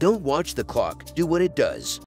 Don't watch the clock. Do what it does.